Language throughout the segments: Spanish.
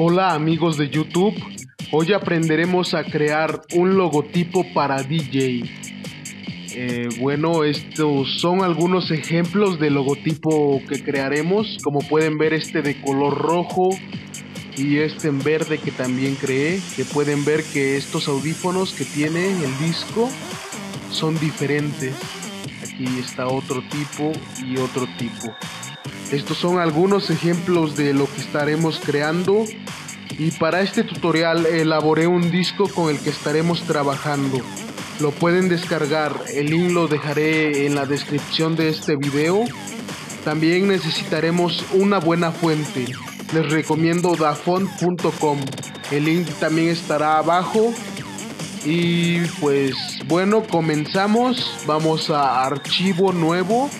Hola amigos de YouTube, hoy aprenderemos a crear un logotipo para DJ. Eh, bueno, estos son algunos ejemplos de logotipo que crearemos. Como pueden ver este de color rojo y este en verde que también creé. Que pueden ver que estos audífonos que tiene el disco son diferentes. Aquí está otro tipo y otro tipo. Estos son algunos ejemplos de lo que estaremos creando y para este tutorial elaboré un disco con el que estaremos trabajando. Lo pueden descargar, el link lo dejaré en la descripción de este video. También necesitaremos una buena fuente. Les recomiendo dafont.com. El link también estará abajo. Y pues bueno, comenzamos. Vamos a archivo nuevo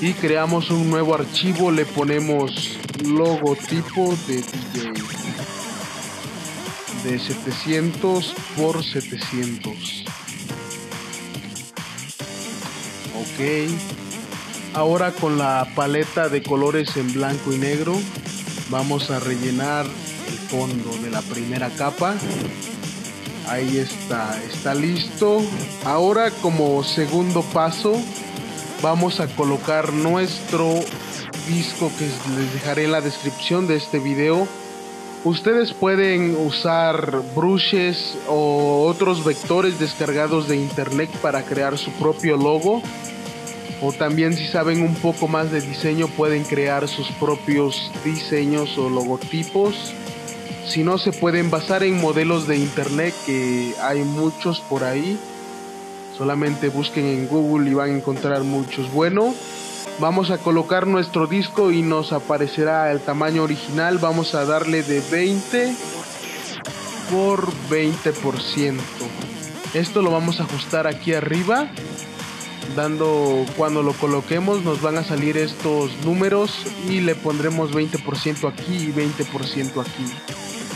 y creamos un nuevo archivo, le ponemos logotipo de DJ de 700 por 700 ok. Ahora con la paleta de colores en blanco y negro vamos a rellenar el fondo de la primera capa. Ahí está está listo. Ahora como segundo paso vamos a colocar nuestro disco que les dejaré en la descripción de este video. Ustedes pueden usar brushes o otros vectores descargados de internet para crear su propio logo. O también si saben un poco más de diseño pueden crear sus propios diseños o logotipos. Si no se pueden basar en modelos de internet que hay muchos por ahí Solamente busquen en Google y van a encontrar muchos. Bueno, vamos a colocar nuestro disco y nos aparecerá el tamaño original. Vamos a darle de 20 por 20%. Esto lo vamos a ajustar aquí arriba. Dando cuando lo coloquemos nos van a salir estos números y le pondremos 20% aquí y 20% aquí.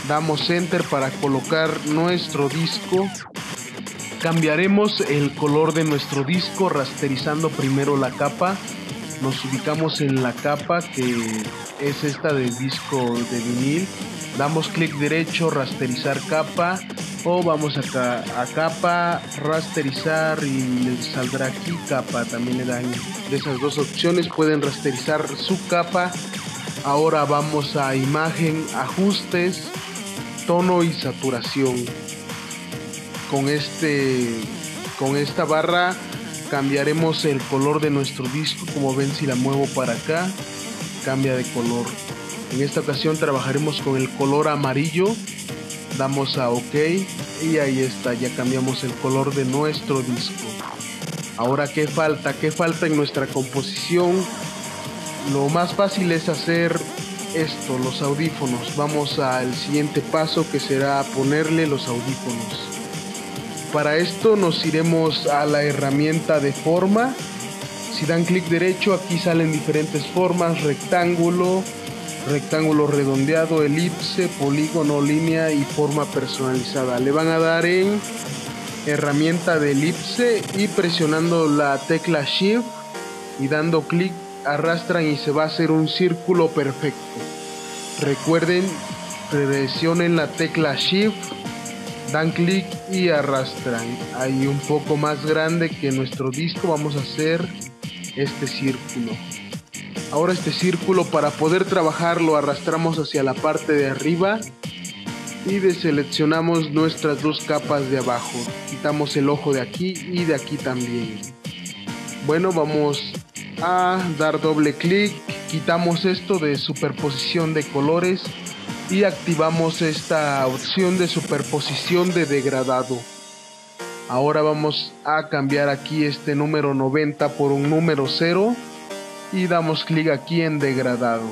Damos enter para colocar nuestro disco Cambiaremos el color de nuestro disco rasterizando primero la capa. Nos ubicamos en la capa que es esta del disco de vinil. Damos clic derecho, rasterizar capa o vamos acá a capa, rasterizar y les saldrá aquí capa. También le dan de esas dos opciones. Pueden rasterizar su capa. Ahora vamos a imagen, ajustes, tono y saturación con este con esta barra cambiaremos el color de nuestro disco como ven si la muevo para acá cambia de color. En esta ocasión trabajaremos con el color amarillo damos a ok y ahí está ya cambiamos el color de nuestro disco. Ahora qué falta qué falta en nuestra composición lo más fácil es hacer esto los audífonos. Vamos al siguiente paso que será ponerle los audífonos para esto nos iremos a la herramienta de forma. Si dan clic derecho aquí salen diferentes formas, rectángulo, rectángulo redondeado, elipse, polígono, línea y forma personalizada. Le van a dar en herramienta de elipse y presionando la tecla shift y dando clic arrastran y se va a hacer un círculo perfecto. Recuerden, presionen la tecla shift dan clic y arrastran. Ahí un poco más grande que nuestro disco vamos a hacer este círculo. Ahora este círculo para poder trabajarlo arrastramos hacia la parte de arriba y deseleccionamos nuestras dos capas de abajo. Quitamos el ojo de aquí y de aquí también. Bueno, vamos a dar doble clic, quitamos esto de superposición de colores y activamos esta opción de superposición de degradado. Ahora vamos a cambiar aquí este número 90 por un número 0 y damos clic aquí en degradado.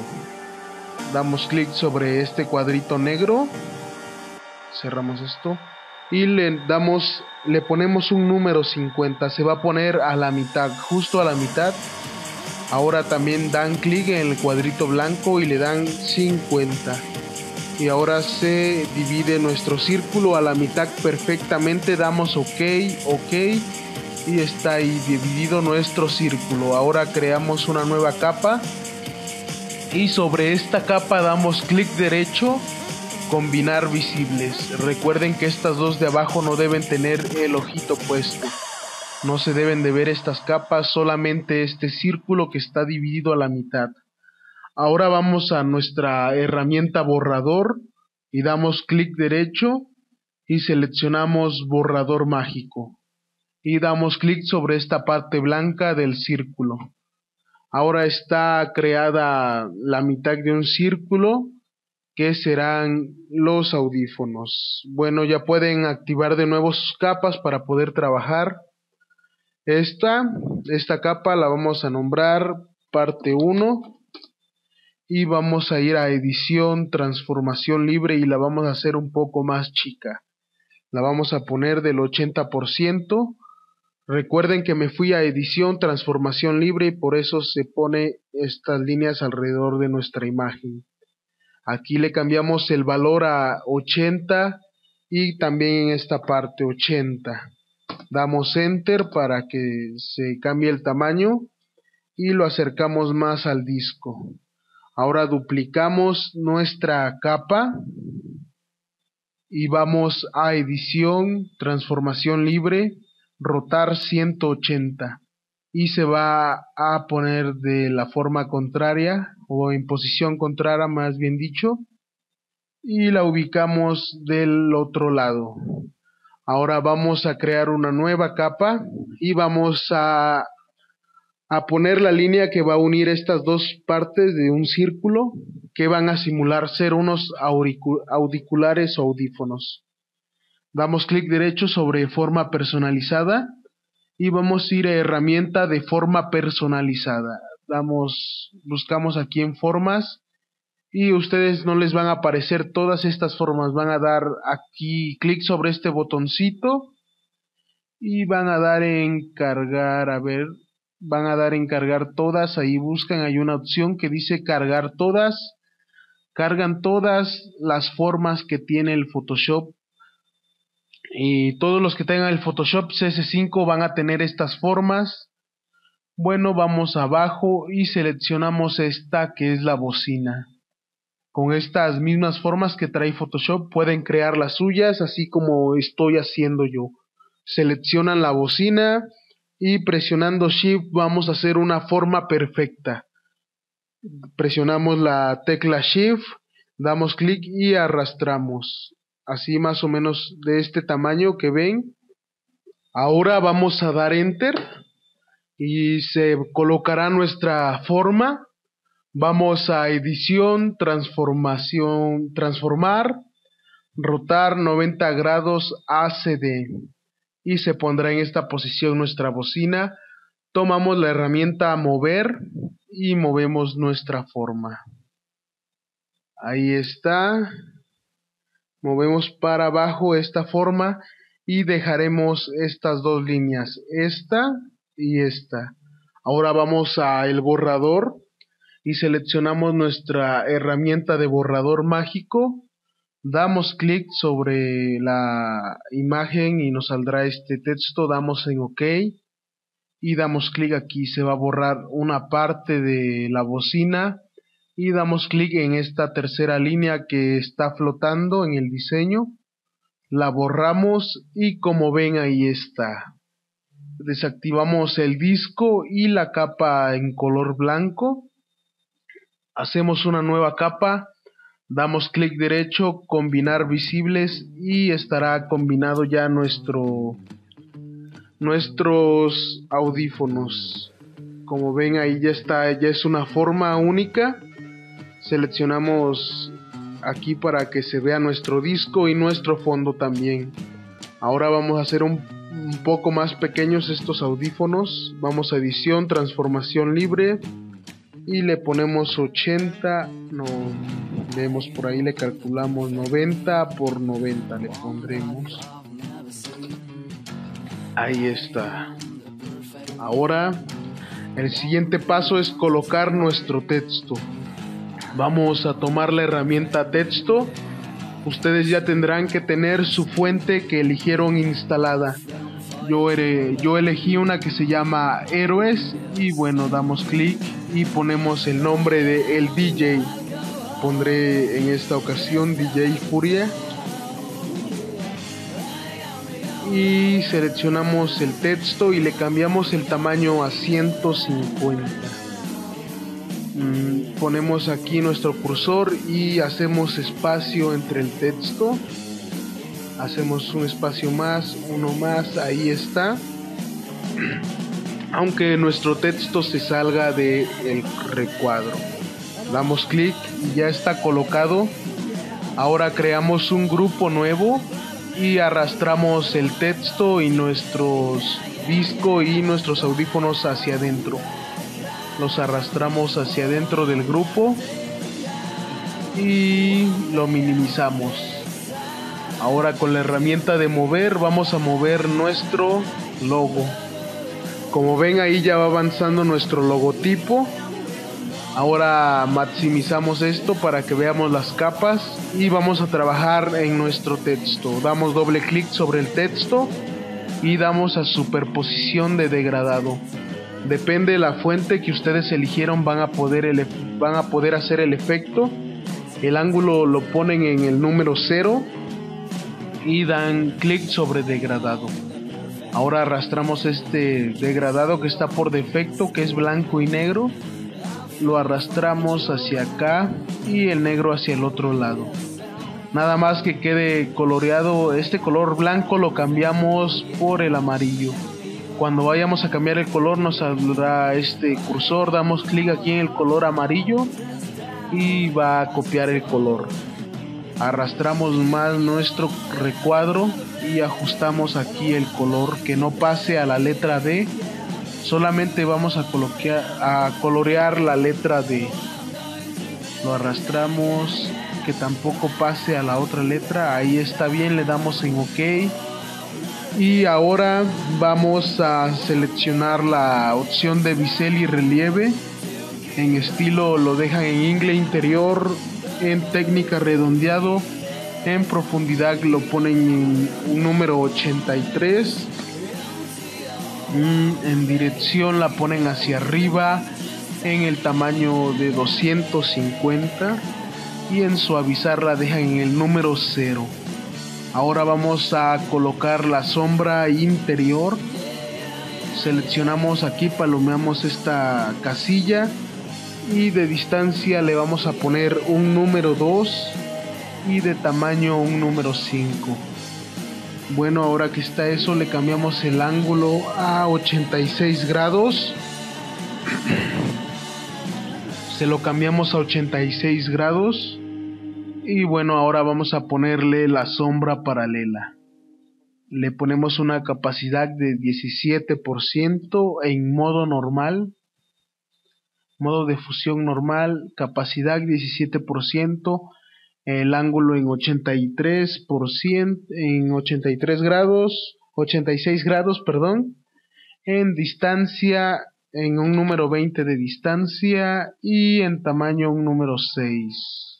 Damos clic sobre este cuadrito negro. Cerramos esto y le damos le ponemos un número 50, se va a poner a la mitad, justo a la mitad. Ahora también dan clic en el cuadrito blanco y le dan 50 y ahora se divide nuestro círculo a la mitad perfectamente damos ok ok y está ahí dividido nuestro círculo ahora creamos una nueva capa y sobre esta capa damos clic derecho combinar visibles. Recuerden que estas dos de abajo no deben tener el ojito puesto. No se deben de ver estas capas, solamente este círculo que está dividido a la mitad. Ahora vamos a nuestra herramienta borrador y damos clic derecho y seleccionamos borrador mágico y damos clic sobre esta parte blanca del círculo. Ahora está creada la mitad de un círculo que serán los audífonos. Bueno, ya pueden activar de nuevo sus capas para poder trabajar. Esta, esta capa la vamos a nombrar parte 1 y vamos a ir a edición, transformación libre y la vamos a hacer un poco más chica. La vamos a poner del 80%. Recuerden que me fui a edición, transformación libre y por eso se pone estas líneas alrededor de nuestra imagen. Aquí le cambiamos el valor a 80 y también en esta parte 80. Damos enter para que se cambie el tamaño y lo acercamos más al disco. Ahora duplicamos nuestra capa y vamos a edición, transformación libre, rotar 180 y se va a poner de la forma contraria o en posición contraria más bien dicho. Y la ubicamos del otro lado. Ahora vamos a crear una nueva capa y vamos a, a poner la línea que va a unir estas dos partes de un círculo que van a simular ser unos auriculares o audífonos. Damos clic derecho sobre forma personalizada y vamos a ir a herramienta de forma personalizada. Damos, buscamos aquí en formas y ustedes no les van a aparecer todas estas formas, van a dar aquí clic sobre este botoncito y van a dar en cargar, a ver, van a dar en cargar todas, ahí buscan, hay una opción que dice cargar todas, cargan todas las formas que tiene el Photoshop y todos los que tengan el Photoshop CS5 van a tener estas formas bueno, vamos abajo y seleccionamos esta que es la bocina. Con estas mismas formas que trae Photoshop pueden crear las suyas así como estoy haciendo yo. Seleccionan la bocina y presionando Shift vamos a hacer una forma perfecta. Presionamos la tecla Shift, damos clic y arrastramos. Así más o menos de este tamaño que ven. Ahora vamos a dar Enter y se colocará nuestra forma. Vamos a edición, transformación, transformar, rotar 90 grados ACD y se pondrá en esta posición nuestra bocina. Tomamos la herramienta mover y movemos nuestra forma. Ahí está. Movemos para abajo esta forma y dejaremos estas dos líneas. Esta y esta. Ahora vamos a el borrador y seleccionamos nuestra herramienta de borrador mágico. Damos clic sobre la imagen y nos saldrá este texto. Damos en OK y damos clic aquí. Se va a borrar una parte de la bocina y damos clic en esta tercera línea que está flotando en el diseño. La borramos y como ven ahí está desactivamos el disco y la capa en color blanco hacemos una nueva capa damos clic derecho combinar visibles y estará combinado ya nuestro nuestros audífonos. Como ven ahí ya está ya es una forma única. Seleccionamos aquí para que se vea nuestro disco y nuestro fondo también. Ahora vamos a hacer un un poco más pequeños estos audífonos. Vamos a edición, transformación libre. Y le ponemos 80, no vemos por ahí le calculamos 90 por 90 le pondremos. Ahí está. Ahora el siguiente paso es colocar nuestro texto. Vamos a tomar la herramienta texto. Ustedes ya tendrán que tener su fuente que eligieron instalada yo, yo elegí una que se llama Héroes y bueno, damos clic y ponemos el nombre de el DJ. Pondré en esta ocasión DJ Furia. Y seleccionamos el texto y le cambiamos el tamaño a 150 mm, ponemos aquí nuestro cursor y hacemos espacio entre el texto. Hacemos un espacio más uno más ahí está. Aunque nuestro texto se salga del recuadro damos clic y ya está colocado ahora creamos un grupo nuevo y arrastramos el texto y nuestros disco y nuestros audífonos hacia adentro. Los arrastramos hacia adentro del grupo y lo minimizamos. Ahora con la herramienta de mover vamos a mover nuestro logo. Como ven ahí ya va avanzando nuestro logotipo Ahora maximizamos esto para que veamos las capas y vamos a trabajar en nuestro texto. Damos doble clic sobre el texto y damos a superposición de degradado. Depende de la fuente que ustedes eligieron van a poder, van a poder hacer el efecto. El ángulo lo ponen en el número 0 y dan clic sobre degradado. Ahora arrastramos este degradado que está por defecto que es blanco y negro lo arrastramos hacia acá y el negro hacia el otro lado. Nada más que quede coloreado, este color blanco lo cambiamos por el amarillo. Cuando vayamos a cambiar el color nos saldrá este cursor, damos clic aquí en el color amarillo y va a copiar el color. Arrastramos más nuestro recuadro y ajustamos aquí el color que no pase a la letra D solamente vamos a, a colorear la letra D. Lo arrastramos, que tampoco pase a la otra letra. Ahí está bien, le damos en OK. Y ahora vamos a seleccionar la opción de bisel y relieve. En estilo lo dejan en ingle interior, en técnica redondeado, en profundidad lo ponen en número 83 en dirección la ponen hacia arriba en el tamaño de 250 y en suavizar la dejan en el número 0. Ahora vamos a colocar la sombra interior. Seleccionamos aquí, palomeamos esta casilla y de distancia le vamos a poner un número 2 y de tamaño un número 5. Bueno, ahora que está eso, le cambiamos el ángulo a 86 grados. Se lo cambiamos a 86 grados. Y bueno, ahora vamos a ponerle la sombra paralela. Le ponemos una capacidad de 17% en modo normal. Modo de fusión normal, capacidad 17% el ángulo en 83%, en 83 grados, 86 grados, perdón, en distancia en un número 20 de distancia y en tamaño un número 6.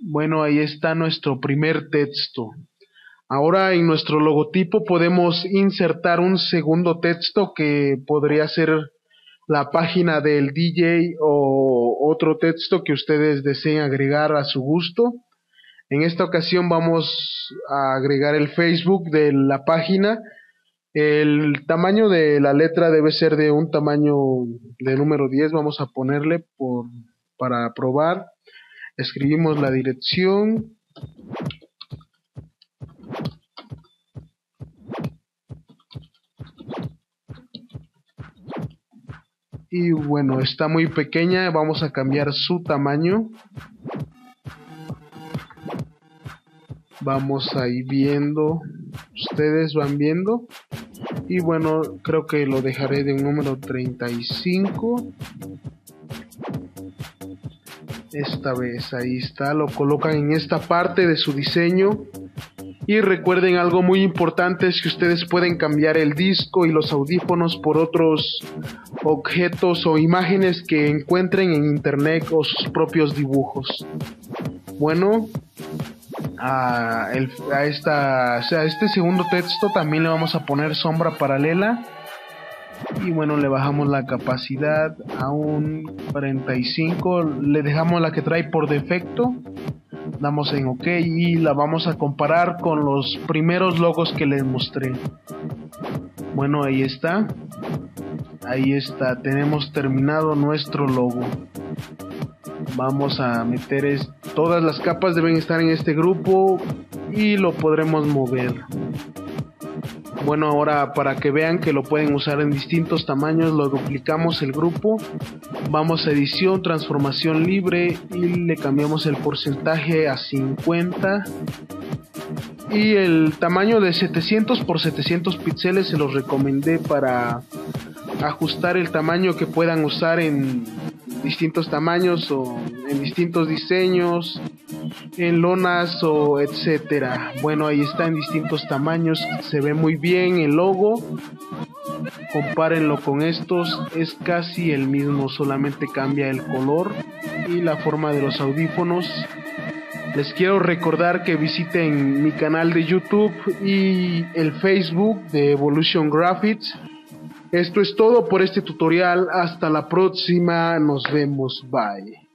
Bueno, ahí está nuestro primer texto. Ahora en nuestro logotipo podemos insertar un segundo texto que podría ser la página del DJ o otro texto que ustedes deseen agregar a su gusto. En esta ocasión vamos a agregar el Facebook de la página. El tamaño de la letra debe ser de un tamaño de número 10. Vamos a ponerle por, para probar. Escribimos la dirección y bueno está muy pequeña vamos a cambiar su tamaño. Vamos ahí viendo ustedes van viendo. Y bueno creo que lo dejaré de un número 35 esta vez ahí está lo colocan en esta parte de su diseño y recuerden algo muy importante es que ustedes pueden cambiar el disco y los audífonos por otros objetos o imágenes que encuentren en internet o sus propios dibujos. Bueno, a, esta, a este segundo texto también le vamos a poner sombra paralela y bueno le bajamos la capacidad a un 45 le dejamos la que trae por defecto damos en ok y la vamos a comparar con los primeros logos que les mostré. Bueno ahí está. Ahí está tenemos terminado nuestro logo. Vamos a meter es, todas las capas deben estar en este grupo y lo podremos mover bueno ahora para que vean que lo pueden usar en distintos tamaños lo duplicamos el grupo vamos a edición transformación libre y le cambiamos el porcentaje a 50 y el tamaño de 700 por 700 píxeles se los recomendé para ajustar el tamaño que puedan usar en distintos tamaños o en distintos diseños, en lonas o etcétera. Bueno, ahí está en distintos tamaños, se ve muy bien el logo. Compárenlo con estos, es casi el mismo, solamente cambia el color y la forma de los audífonos. Les quiero recordar que visiten mi canal de YouTube y el Facebook de Evolution Graphics esto es todo por este tutorial. Hasta la próxima. Nos vemos. Bye.